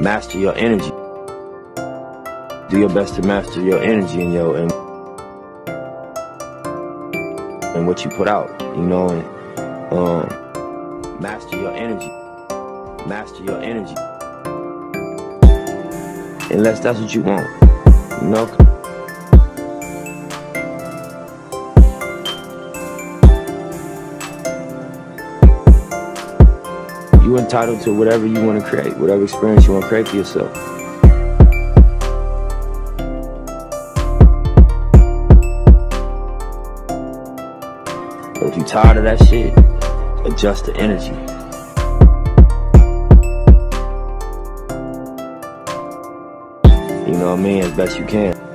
master your energy. Do your best to master your energy and your and, and what you put out, you know, and um, master your energy. Master your energy. Unless that's what you want, you know. You entitled to whatever you want to create, whatever experience you want to create for yourself. If you're tired of that shit, adjust the energy. You know what I mean? As best you can.